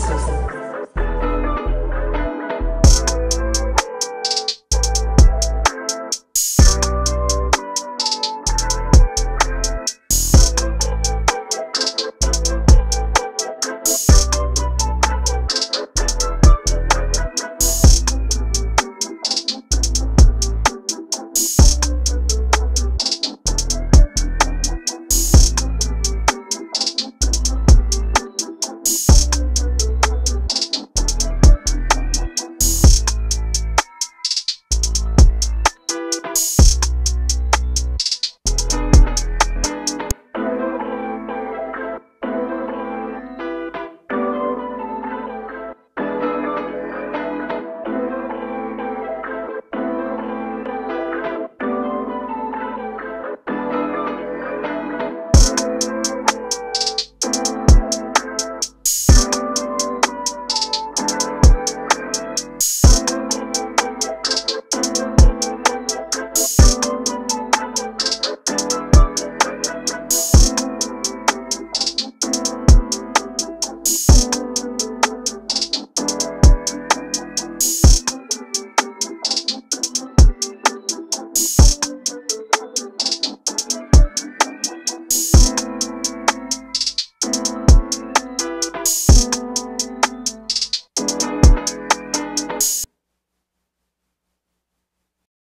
Sosa.